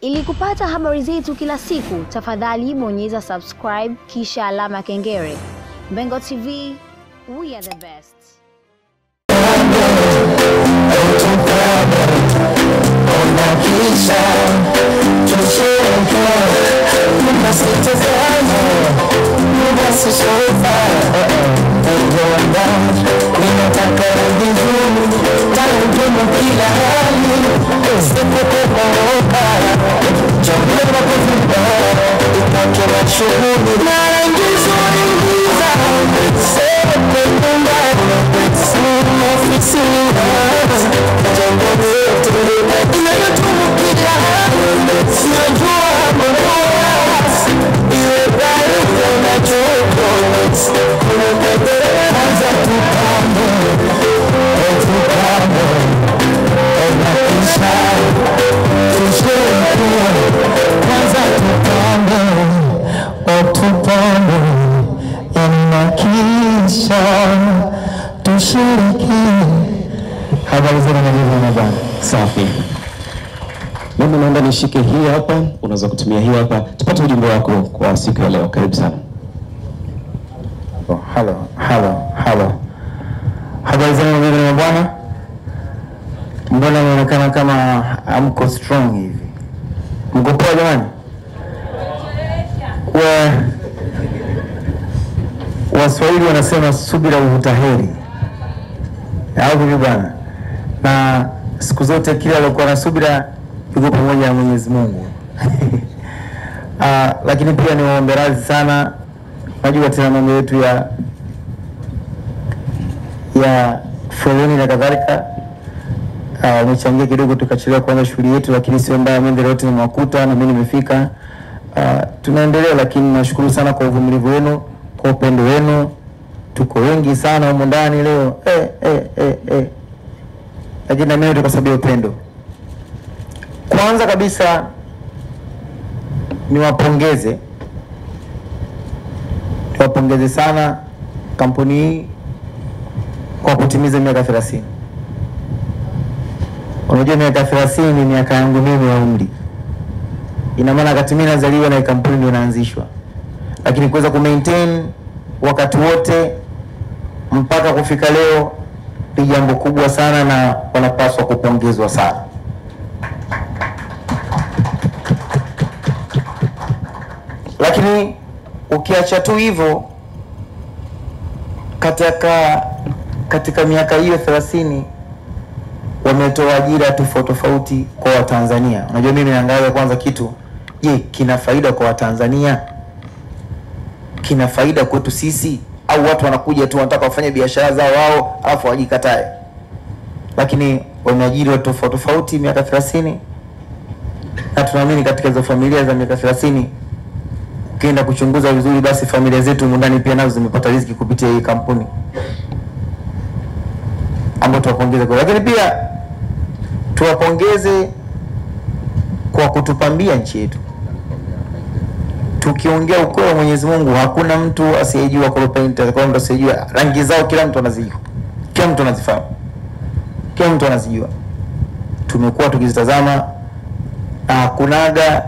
Ili kupata habari zetu kila siku, tafadhali bonyeza subscribe kisha alama ya kengele. Mbengo TV, we are the best. So hold me now and just hold me. Nishike hii hapa, unaweza kutumia hii hapa, tupate ujumbe wako kwa siku ya leo. Karibu sana. halo halo halo. Habari zenu bibi na bwana, mbona inaonekana kama amko strong hivi? Mko poa jamani? Wa Waswahili wanasema subira huvuta heri, au vipi bwana? Na siku zote kila aliokuwa na subira yuko pamoja na Mwenyezi Mungu. Ah, lakini pia niwaombe radhi sana, najua tena mambo yetu ya ya foleni na kadhalika Ah, umechangia kidogo tukachelewa kuanza shughuli yetu, lakini sio mbaya, mengi yote nimewakuta na mimi nimefika. Uh, tunaendelea, lakini nashukuru sana kwa uvumilivu wenu, kwa upendo wenu. Tuko wengi sana humu ndani leo eh, eh, eh, eh. Lakini na mimi kwa sababu ya upendo. Kwanza kabisa niwapongeze, niwapongeze sana kampuni hii kwa kutimiza miaka 30. Unajua miaka 30 ni miaka yangu mimi ya umri. Ina maana wakati mimi nazaliwa na kampuni ndio inaanzishwa, lakini kuweza kumaintain wakati wote mpaka kufika leo ni jambo kubwa sana, na wanapaswa kupongezwa sana. Lakini ukiacha tu hivyo, katika katika miaka hiyo 30 wametoa ajira tofauti tofauti kwa Watanzania. Unajua, mimi naangalia kwanza kitu, je, kina faida kwa Watanzania? Kina faida kwetu sisi, au watu wanakuja tu wanataka wafanye biashara zao wao alafu wajikatae? Lakini wameajiri watu tofauti tofauti miaka 30 na tunaamini katika hizo familia za miaka 30 ukienda kuchunguza vizuri, basi familia zetu mundani ndani pia nazo zimepata riziki kupitia hii kampuni ambao tuwapongeze kwa, lakini pia tuwapongeze kwa kutupambia nchi yetu. Tukiongea ukweli wa Mwenyezi Mungu, hakuna mtu asiyejua asiyejua rangi zao, kila mtu anazijua, kila mtu anazifahamu, kila mtu anazijua. Tumekuwa tukizitazama na hakunaga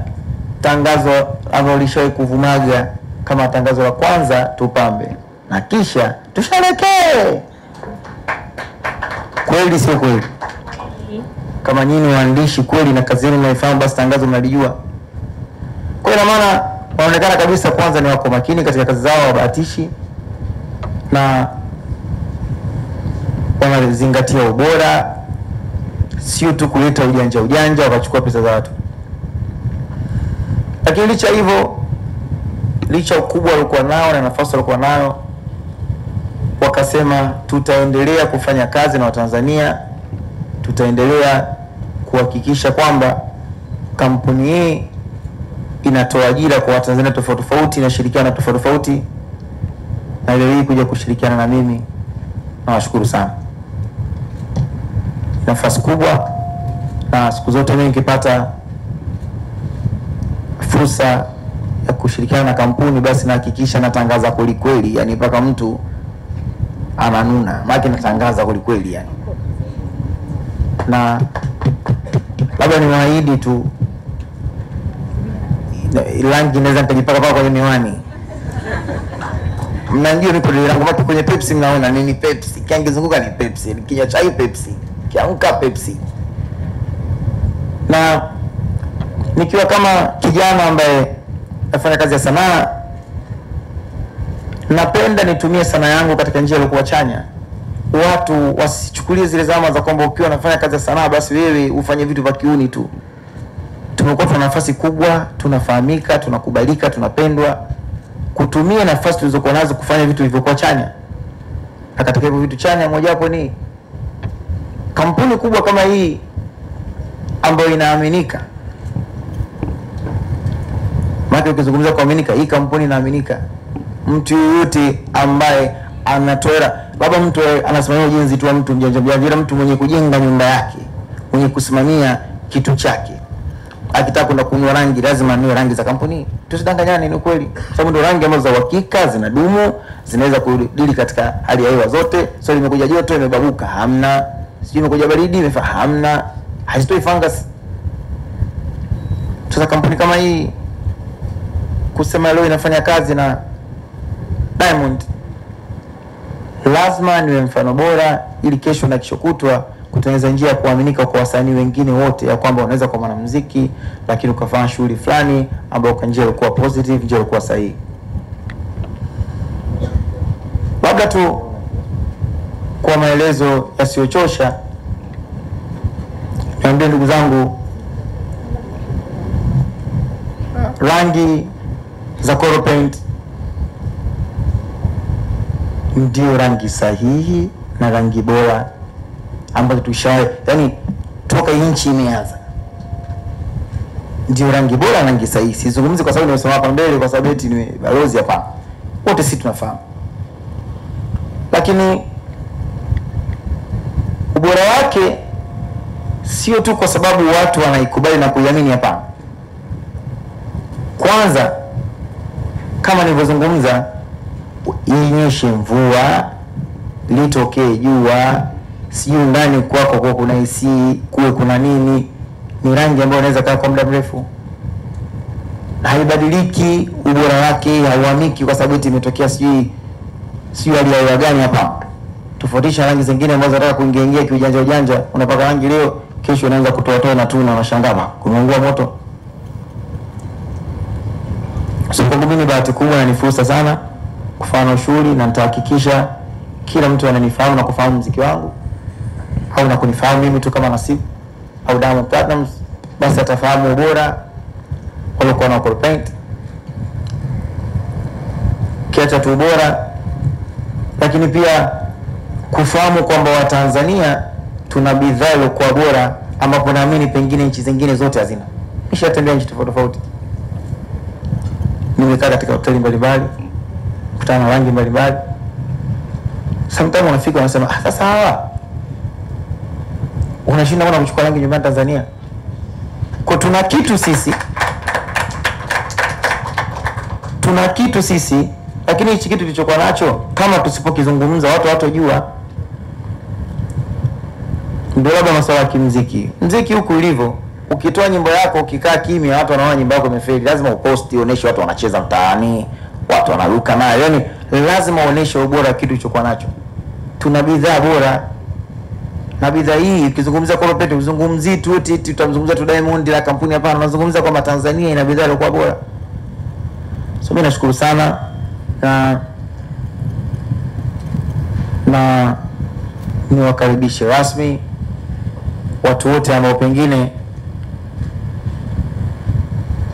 tangazo ambalo lishawahi kuvumaga kama tangazo la kwanza, tupambe na kisha tusherekee. Kweli sio kweli? Kama nyinyi waandishi kweli na kazi yenu mnaifahamu, basi tangazo mnalijua. Kwa ina maana wanaonekana kabisa, kwanza ni wako makini katika kazi zao, wabahatishi na wanazingatia ubora, sio tu kuleta ujanja ujanja wakachukua pesa za watu. Lakini licha hivyo, licha ukubwa waliokuwa nao na nafasi alikuwa nayo wakasema tutaendelea kufanya kazi na Watanzania, tutaendelea kuhakikisha kwamba kampuni hii inatoa ajira kwa Watanzania tofauti tofauti, inashirikiana tofauti tofauti, na leo hii kuja kushirikiana na mimi, nawashukuru sana. Nafasi kubwa, na siku zote mimi nikipata fursa ya kushirikiana na kampuni, basi nahakikisha natangaza kwelikweli, yani mpaka mtu ananuna. Maki natangaza kwelikweli yani. Na labda niwaahidi tu rangi naweza nikajipaka paka kwenye miwani. Mnajua miko langu mapi kwenye Pepsi mnaona nini? Pepsi. Kiangizunguka ni Pepsi nikinywa chai Pepsi kiamka Pepsi. Na nikiwa kama kijana ambaye nafanya kazi ya sanaa napenda nitumie sanaa yangu katika njia iliyokuwa chanya. Watu wasichukulie zile zama za kwamba ukiwa unafanya kazi ya sanaa basi wewe ufanye vitu vya kiuni tu. Tumekuwa tuna nafasi kubwa tunafahamika tunakubalika tunapendwa. Kutumia nafasi tulizokuwa nazo kufanya vitu vilivyokuwa chanya. Na katika hivyo vitu chanya mojawapo ni kampuni kubwa kama hii ambayo inaaminika maana ukizungumza kuaminika hii kampuni inaaminika. Mtu yoyote ambaye anatoa labda mtu anasimamia ujenzi tu wa mtu mjanja mjanja ila mtu mwenye kujenga nyumba yake mwenye kusimamia kitu chake. Akitaka kwenda kunywa rangi lazima niwe rangi za kampuni. Tusidanganyane ni kweli, sababu ndio rangi ambazo za uhakika zinadumu zinaweza kudili katika hali ya hewa zote. Sio limekuja joto imebabuka hamna. Sio imekuja baridi imefa hamna. Hazitoi fungus. Sasa kampuni kama hii kusema leo inafanya kazi na Diamond. Lazima niwe mfano bora ili kesho na kesho kutwa kutengeneza njia ya kuaminika kwa wasanii wengine wote ya kwamba unaweza kwa mwanamuziki lakini ukafanya shughuli fulani ambayo kwa njia ilikuwa positive njia ilikuwa sahihi. Labda tu kwa maelezo yasiyochosha niambie ndugu zangu rangi za Coral Paint. Ndio rangi sahihi na rangi bora ambazo tushawahi yani toka nchi imeanza. Ndio rangi bora na rangi sahihi. Sizungumzi kwa sababu nimesoma hapa mbele kwa sababu eti ni balozi hapa, wote sisi tunafahamu. Lakini ubora wake sio tu kwa sababu watu wanaikubali na kuiamini hapana. Kwanza kama nilivyozungumza inyeshe mvua litokee jua sijui ndani kwako kwa kuna isi kuwe kuna nini ni rangi ambayo inaweza kaa kwa muda mrefu. Haibadiliki ubora wake hauamiki kwa sababu imetokea sijui sijui hali ya hewa gani hapa. Tofautisha rangi zingine ambazo nataka kuingia ingia kiujanja ujanja unapaka rangi leo kesho unaanza kutoa toa na tuna unashangama. Kumeungua moto so kwangu mimi bahati kubwa na ni fursa sana kufanya shughuli na nitahakikisha kila mtu ananifahamu na kufahamu mziki wangu. Au na kunifahamu mimi tu kama Nasibu au Diamond Platnumz basi atafahamu ubora waliokuwa na Apple Paint. Kiacha tu ubora lakini pia kufahamu kwamba Watanzania tuna bidhaa iliyokuwa bora ambapo naamini pengine nchi zingine zote hazina. Nishatembea nchi tofauti tofauti, nimekaa katika hoteli mbalimbali, kutana na rangi mbalimbali. Sometimes unafika unasema, ah, sasa hawa unashinda kuna kuchukua rangi nyumbani Tanzania, kwa tuna kitu sisi, tuna kitu sisi lakini hichi kitu kilichokuwa nacho kama tusipokizungumza watu watojua Ndio labda masuala ya kimziki, mziki huku ulivyo, ukitoa nyimbo yako ukikaa kimya, watu wanaona nyimbo yako imefeli, lazima uposti, uoneshe watu wanacheza mtaani, watu wanaruka nayo, yani lazima uoneshe ubora wa kitu ulichokuwa nacho. Tuna bidhaa bora na bidhaa hii ukizungumzia Paint uzungumzii tu Titi, utamzungumza tu Diamond la kampuni, hapana, unazungumza kwamba Tanzania ina bidhaa iliyokuwa bora. So mimi nashukuru sana na na niwakaribishe rasmi watu wote ambao pengine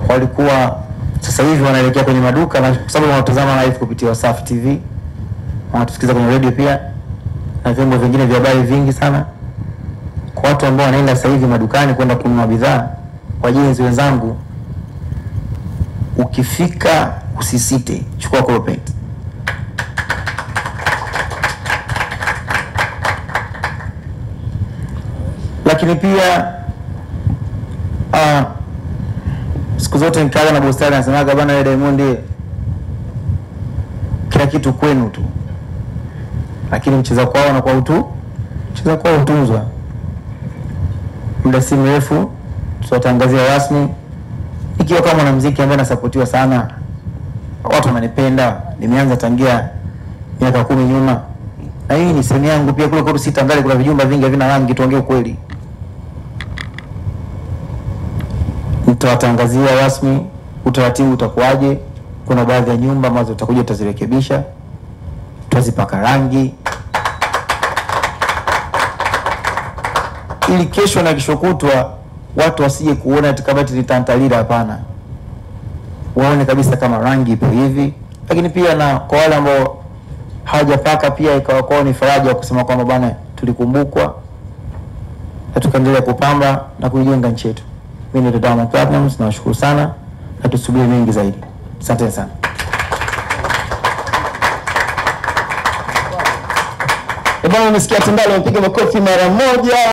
walikuwa sasa hivi wanaelekea kwenye maduka, na kwa sababu wanatazama live kupitia Wasafi TV, wanatusikiza kwenye radio pia na vyombo vingine vya habari vingi sana. Kwa watu ambao wanaenda sasa hivi madukani kwenda kununua bidhaa, wajenzi wenzangu, ukifika usisite, chukua Paint. Lakini pia uh, siku zote nikaga na bustani nasemaga bana, wewe Diamond, kila kitu kwenu tu, lakini mcheza kwao na kwa utu, mcheza kwao utunzwa. Muda si mrefu tutawatangazia rasmi ikiwa kama mwanamuziki ambaye nasapotiwa sana, watu wananipenda, nimeanza tangia miaka kumi nyuma, na hii ni sehemu yangu pia. Kule kwetu sita ndani kuna vijumba vingi havina rangi, tuongee ukweli. Nitawatangazia rasmi utaratibu utakuwaje. Kuna baadhi ya nyumba ambazo tutakuja tutazirekebisha, tutazipaka rangi ili kesho na kesho kutwa watu wasije kuona kama ni tantalira. Hapana, waone kabisa kama rangi ipo hivi. Lakini pia na kwa wale ambao hawajapaka pia ikawa kwao ni faraja ya kusema kwamba bana, tulikumbukwa na tukaendelea kupamba na kuijenga nchi yetu. Mimi ni Diamond Platnumz, nawashukuru sana na tusubiri mengi zaidi. Asante sana. Eh, bwana umesikia Tindale, mpige makofi mara moja.